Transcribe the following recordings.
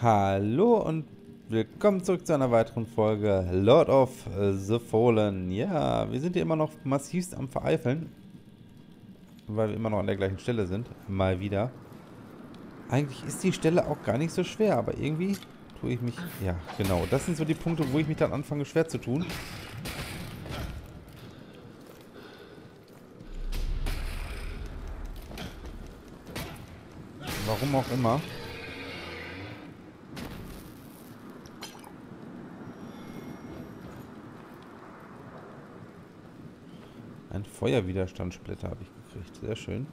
Hallo und willkommen zurück zu einer weiteren Folge Lord of the Fallen. Ja, wir sind hier immer noch massivst am Vereifeln, weil wir immer noch an der gleichen Stelle sind. Mal wieder. Eigentlich ist die Stelle auch gar nicht so schwer, aber irgendwie tue ich mich... Ja, genau. Das sind so die Punkte, wo ich mich dann anfange schwer zu tun. Warum auch immer. Ein Feuerwiderstandssplitter habe ich gekriegt. Sehr schön.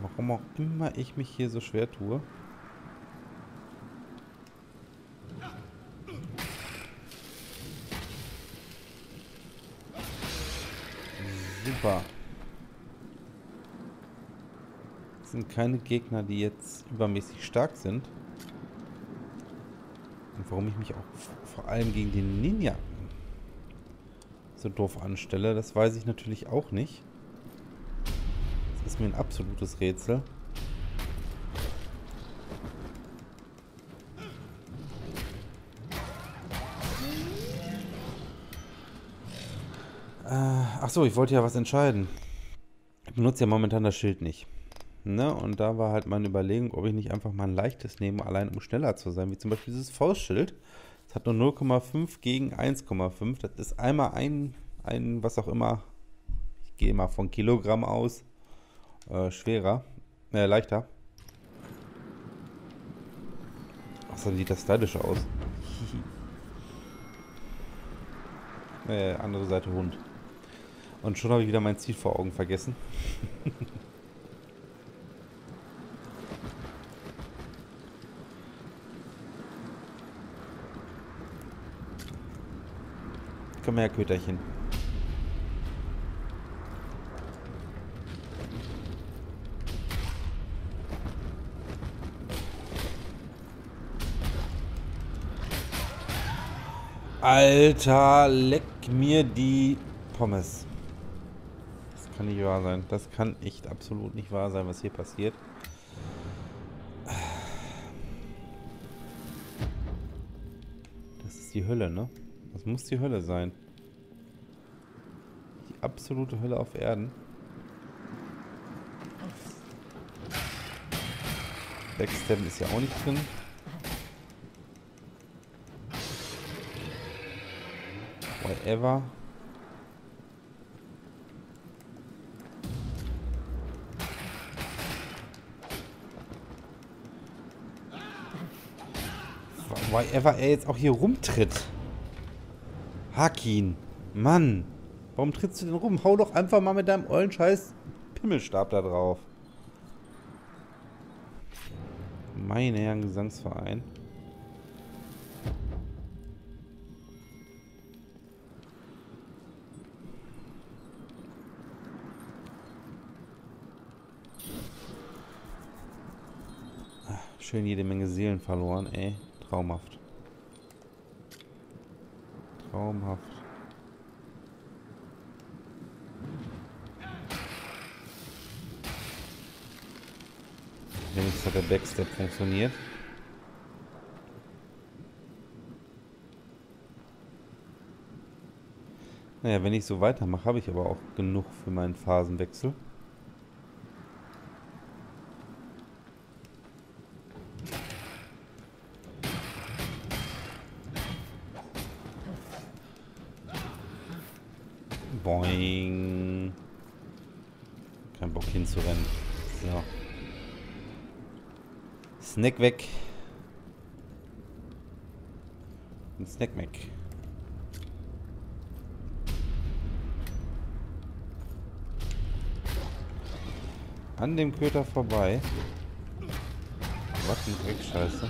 Warum auch immer ich mich hier so schwer tue. Super. Das sind keine Gegner, die jetzt übermäßig stark sind. Und warum ich mich auch vor allem gegen den Ninja so doof anstelle, das weiß ich natürlich auch nicht. Das ist mir ein absolutes Rätsel. Äh, ach so, ich wollte ja was entscheiden. Ich benutze ja momentan das Schild nicht. Ne? Und da war halt meine Überlegung, ob ich nicht einfach mal ein leichtes nehme, allein um schneller zu sein, wie zum Beispiel dieses Faustschild. Es hat nur 0,5 gegen 1,5. Das ist einmal ein, ein, was auch immer. Ich gehe mal von Kilogramm aus. Äh, schwerer. Äh, leichter. Außerdem sieht das stylisch aus. äh, andere Seite Hund. Und schon habe ich wieder mein Ziel vor Augen vergessen. Komm her, Köterchen. Alter, leck mir die Pommes. Das kann nicht wahr sein. Das kann echt absolut nicht wahr sein, was hier passiert. Das ist die Hölle, ne? Das muss die Hölle sein. Die absolute Hölle auf Erden. Backstabben ist ja auch nicht drin. Whatever. Whatever er jetzt auch hier rumtritt. Hakin. Mann. Warum trittst du denn rum? Hau doch einfach mal mit deinem ollen Scheiß Pimmelstab da drauf. Meine Herren Gesangsverein. Schön jede Menge Seelen verloren, ey. Traumhaft. Traumhaft. Wenigstens hat der Backstep funktioniert. Naja, wenn ich so weitermache, habe ich aber auch genug für meinen Phasenwechsel. Boing. Kein Bock hinzurennen. So. Snack weg. Ein Snack weg. An dem Köter vorbei. Was ein Dreckscheiße.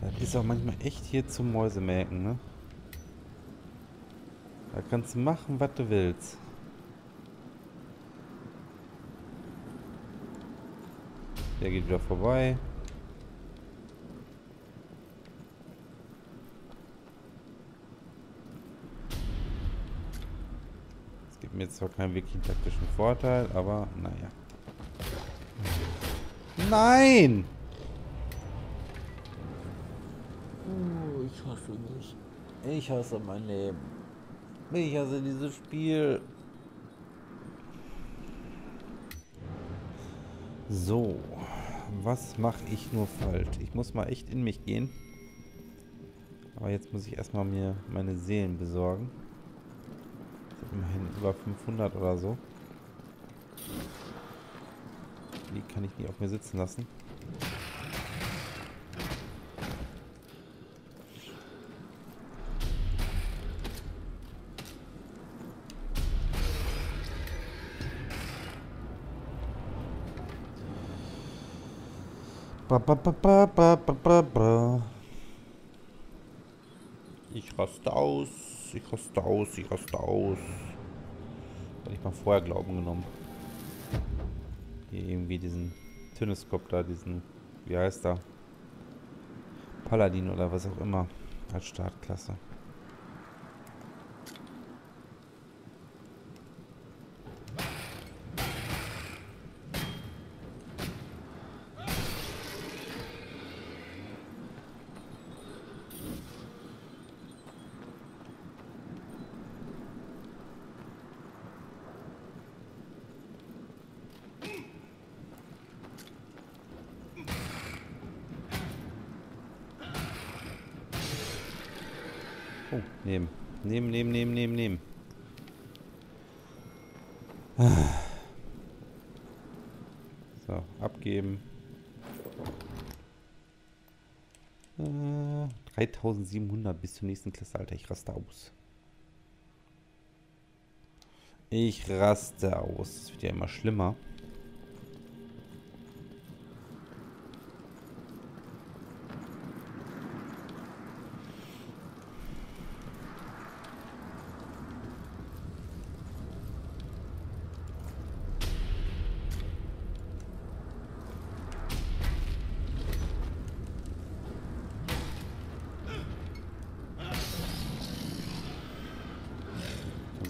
Das ist auch manchmal echt hier zum Mäusemelken, ne? Da kannst du machen, was du willst. Der geht wieder vorbei. Es gibt mir zwar keinen wirklichen taktischen Vorteil, aber naja. Nein! Oh, ich hasse mich. Ich hasse mein Leben. Ich hasse dieses Spiel. So, was mache ich nur falsch? Ich muss mal echt in mich gehen. Aber jetzt muss ich erstmal mir meine Seelen besorgen. Immerhin über 500 oder so. Die kann ich nie auf mir sitzen lassen. Ich raste aus, ich raste aus, ich raste aus. Hätte ich mal vorher Glauben genommen. Hier irgendwie diesen Tyneskop da, diesen, wie heißt er? Paladin oder was auch immer als Startklasse. So, abgeben. Äh, 3700 bis zur nächsten Klasse, Alter. Ich raste aus. Ich raste aus. Es wird ja immer schlimmer.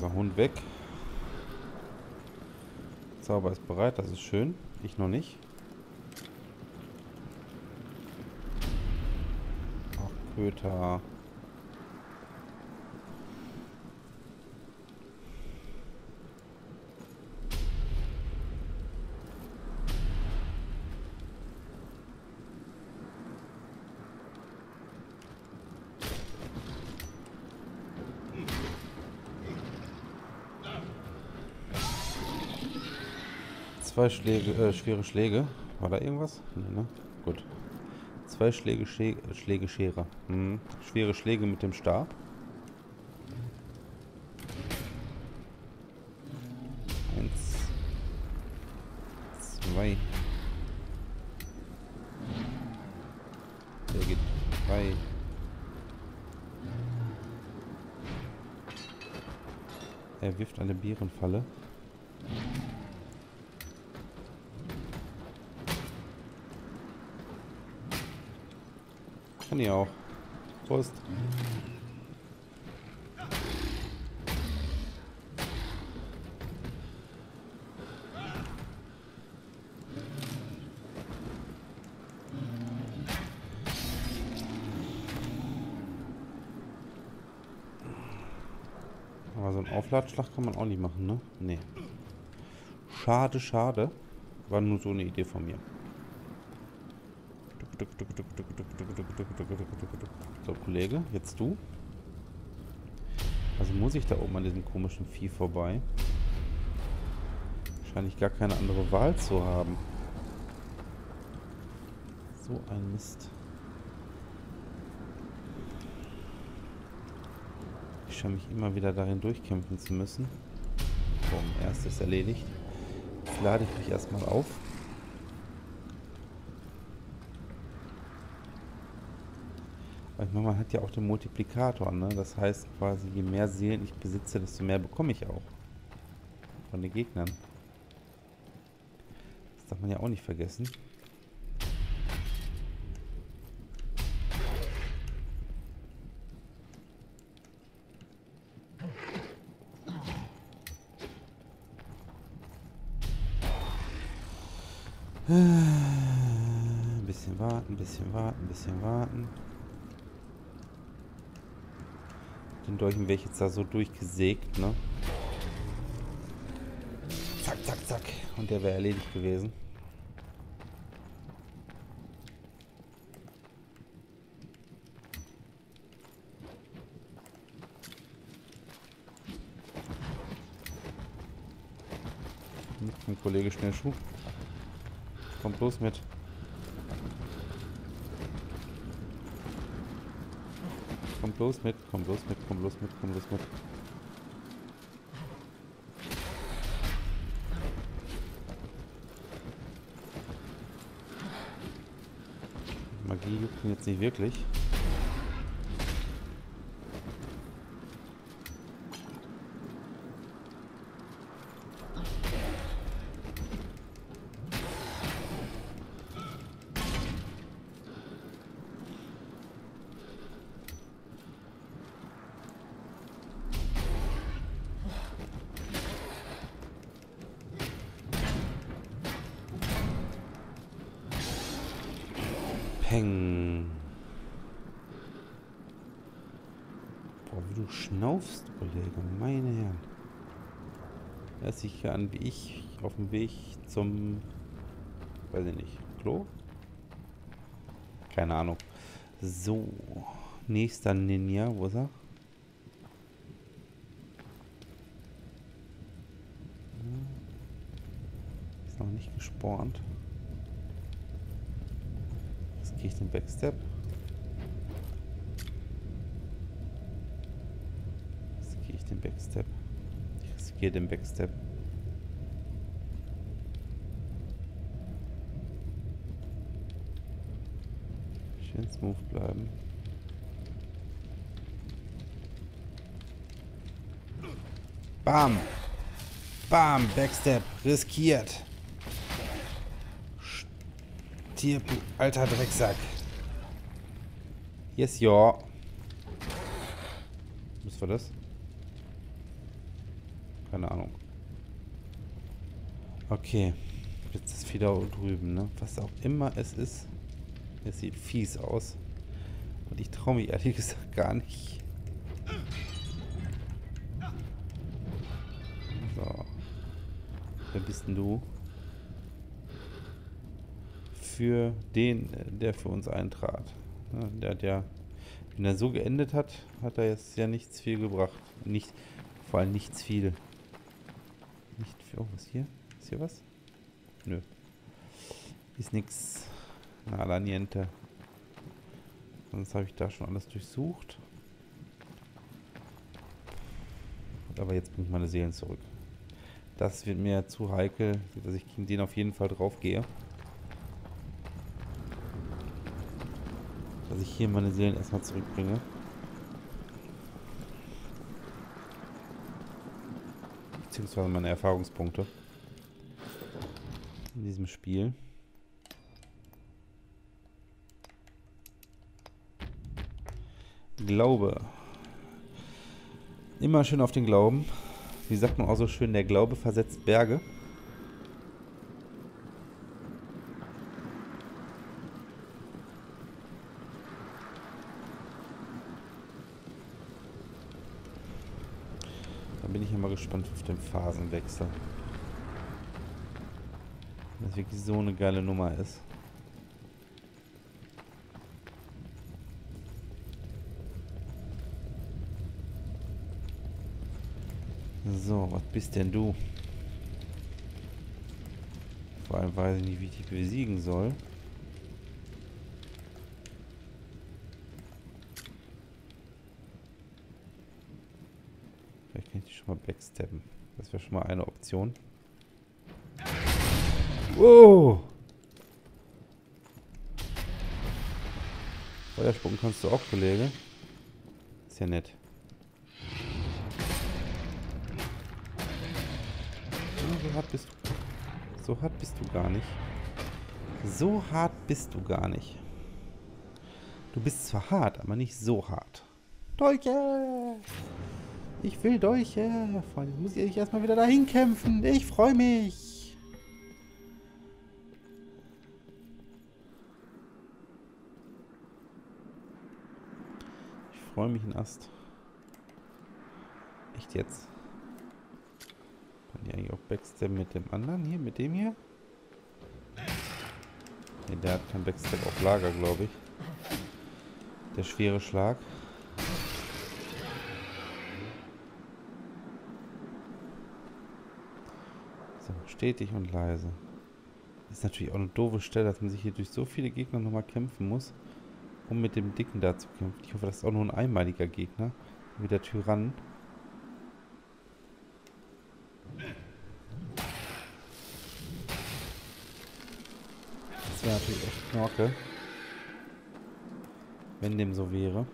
Unser Hund weg. Zauber ist bereit, das ist schön. Ich noch nicht. Ach, Köter. Zwei Schläge, äh, schwere Schläge. War da irgendwas? Nee, ne? Gut. Zwei Schläge, Schä Schläge Schere. Hm. Schwere Schläge mit dem Stab. Eins. Zwei. Der geht drei. Er wirft eine Bärenfalle. Ich auch. Prost. Aber so einen Aufladschlag kann man auch nicht machen, ne? Nee. Schade, schade. War nur so eine Idee von mir. So, Kollege, jetzt du. Also muss ich da oben an diesem komischen Vieh vorbei. Wahrscheinlich gar keine andere Wahl zu haben. So ein Mist. Ich scheine mich immer wieder darin durchkämpfen zu müssen. Boom, erstes erledigt. Jetzt lade ich mich erstmal auf. Ich meine, man hat ja auch den Multiplikator, ne? Das heißt quasi, je mehr Seelen ich besitze, desto mehr bekomme ich auch. Von den Gegnern. Das darf man ja auch nicht vergessen. bisschen warten, ein bisschen warten, ein bisschen warten. Den Dolchen wäre ich jetzt da so durchgesägt, ne? Zack, zack, zack. Und der wäre erledigt gewesen. Mit dem Kollege schnell Schuh. Kommt bloß mit. Bloß mit, komm bloß mit, komm bloß mit, komm bloß mit. Magie juckt ihn jetzt nicht wirklich. Peng. Boah, wie du schnaufst, Kollege. Meine Herren. Hört sich hier an wie ich auf dem Weg zum, weiß ich nicht, Klo? Keine Ahnung. So, nächster Ninja, wo ist er? Ist noch nicht gespornt. Jetzt gehe ich den Backstep. Jetzt gehe ich den Backstep. Ich riskiere den Backstep. Schön smooth bleiben. Bam! Bam! Backstep. Riskiert. Stirb, alter Drecksack. Yes, ja. Was war das? Keine Ahnung. Okay. Jetzt ist wieder drüben, ne? Was auch immer es ist. Es sieht fies aus. Und ich traue mich ehrlich gesagt gar nicht. So. Wer bist denn du? Für den, der für uns eintrat. Der hat ja, wenn er so geendet hat, hat er jetzt ja nichts viel gebracht. Nicht, vor allem nichts viel. Nicht viel. Oh, was hier? Ist hier was? Nö. Ist nix. Nada niente. Sonst habe ich da schon alles durchsucht. Aber jetzt bringe ich meine Seelen zurück. Das wird mir zu heikel, dass ich gegen den auf jeden Fall drauf gehe. Dass ich hier meine Seelen erstmal zurückbringe. Beziehungsweise meine Erfahrungspunkte. In diesem Spiel. Glaube. Immer schön auf den Glauben. Wie sagt man auch so schön, der Glaube versetzt Berge. Da bin ich immer gespannt auf den Phasenwechsel. Wenn das wirklich so eine geile Nummer ist. So, was bist denn du? Vor allem weiß ich nicht, wie ich dich besiegen soll. Vielleicht kann ich dich schon mal backsteppen. Das wäre schon mal eine Option. Wow! Feuerspucken kannst du auch, Kollege. Ist ja nett. hart bist du. So hart bist du gar nicht. So hart bist du gar nicht. Du bist zwar hart, aber nicht so hart. Dolche! Ich will Dolche! Freunde, jetzt muss ich erstmal wieder dahin kämpfen. Ich freue mich! Ich freue mich ein Ast. Echt jetzt? Die eigentlich auch Backstab mit dem anderen hier, mit dem hier? Ne, der hat kein Backstab auf Lager, glaube ich. Der schwere Schlag. So, stetig und leise. Ist natürlich auch eine doofe Stelle, dass man sich hier durch so viele Gegner nochmal kämpfen muss, um mit dem Dicken da zu kämpfen. Ich hoffe, das ist auch nur ein einmaliger Gegner, wie der Tyrann. Das wäre natürlich echt Knorke. Wenn dem so wäre.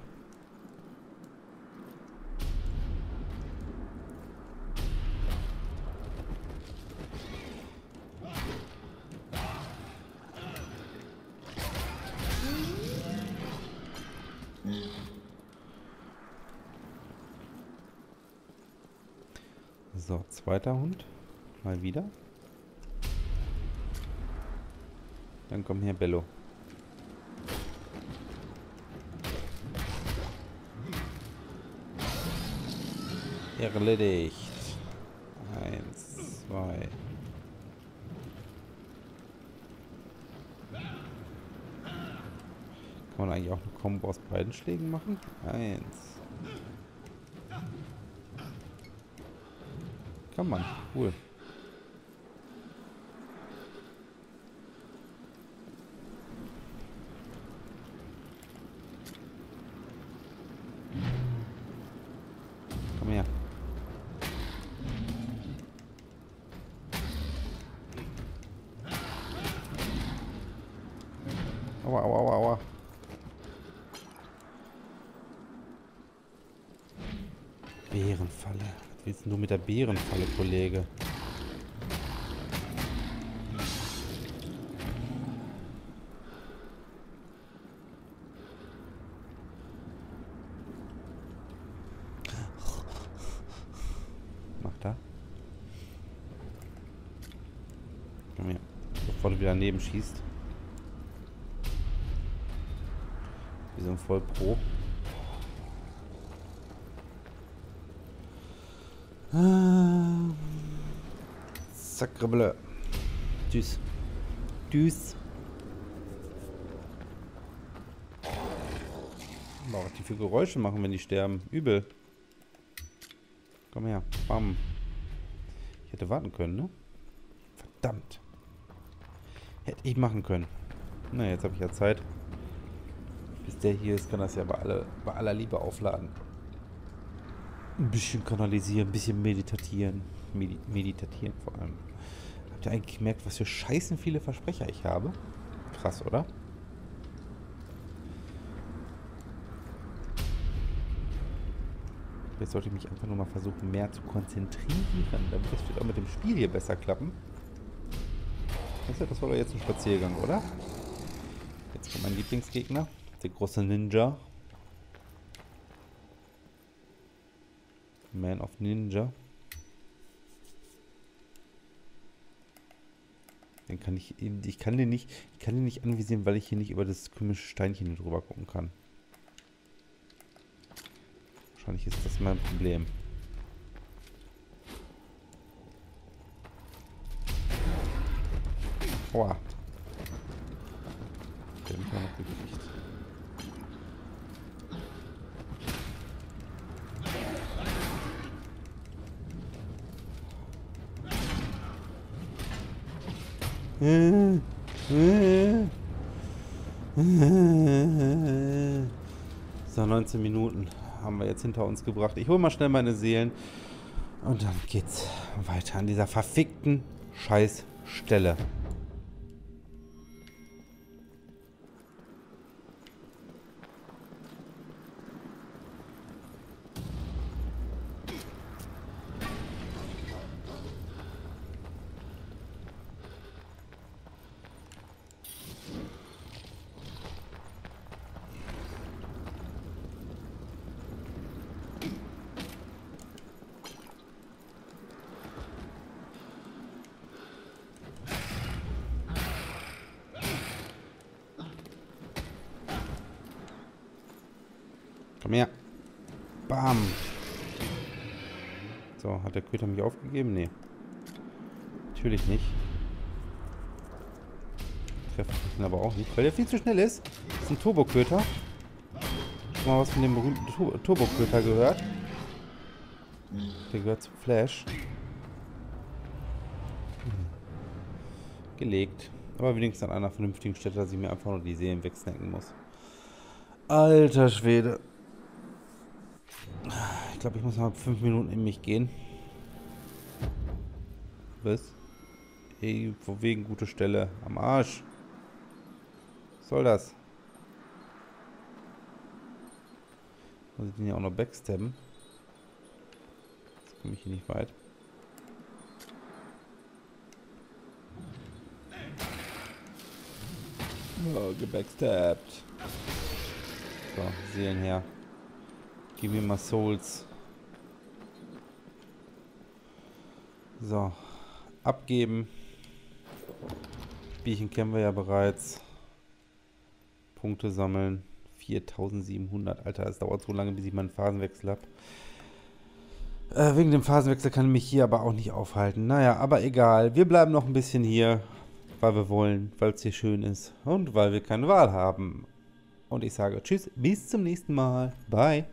So, zweiter Hund. Mal wieder. Dann komm her, Bello. Erledigt. Eins, zwei. Kann man eigentlich auch eine Kombo aus beiden Schlägen machen? Eins. Kann man. Cool. Komm her. Aua, aua, aua, aua. Bärenfalle. Was willst du mit der Bärenfalle, Kollege? Daneben schießt. Wir sind voll pro. Ah. Sacrebleu. Tschüss. Tschüss. Boah, was die für Geräusche machen, wenn die sterben. Übel. Komm her. Bam. Ich hätte warten können, ne? Verdammt. Hätte ich machen können. Na, jetzt habe ich ja Zeit. Bis der hier ist, kann das ja bei, alle, bei aller Liebe aufladen. Ein bisschen kanalisieren, ein bisschen meditatieren. Medi meditatieren vor allem. Habt ihr eigentlich gemerkt, was für scheißen viele Versprecher ich habe? Krass, oder? Jetzt sollte ich mich einfach nur mal versuchen, mehr zu konzentrieren, damit das wird auch mit dem Spiel hier besser klappen. Das war doch jetzt ein Spaziergang, oder? Jetzt kommt mein Lieblingsgegner, der große Ninja. Man of Ninja. Den kann ich eben, ich kann den nicht, ich kann den nicht anvisieren, weil ich hier nicht über das komische Steinchen drüber gucken kann. Wahrscheinlich ist das mein Problem. Der hat mich auch noch gekriegt. So, 19 Minuten haben wir jetzt hinter uns gebracht. Ich hole mal schnell meine Seelen und dann geht's weiter an dieser verfickten Scheißstelle. Komm her. Bam. So, hat der Köter mich aufgegeben? Nee. Natürlich nicht. Treffe ich ihn aber auch nicht, weil der viel zu schnell ist. Das ist ein Turboköter. Mal was von dem berühmten Tur Turboköter gehört? Der gehört zu Flash. Gelegt. Aber wenigstens an einer vernünftigen Stelle, dass ich mir einfach nur die Seelen wegsnacken muss. Alter Schwede. Ich glaube, ich muss mal fünf Minuten in mich gehen. Was? Ey, von wegen gute Stelle. Am Arsch. Was soll das? Muss ich den ja auch noch backstabben? Jetzt komme ich hier nicht weit. Oh, gebackstabbt. So, Seelen her. Gib mir mal Souls. So. Abgeben. Bierchen kennen wir ja bereits. Punkte sammeln. 4700. Alter, es dauert so lange, bis ich meinen Phasenwechsel habe. Äh, wegen dem Phasenwechsel kann ich mich hier aber auch nicht aufhalten. Naja, aber egal. Wir bleiben noch ein bisschen hier, weil wir wollen, weil es hier schön ist und weil wir keine Wahl haben. Und ich sage Tschüss, bis zum nächsten Mal. Bye.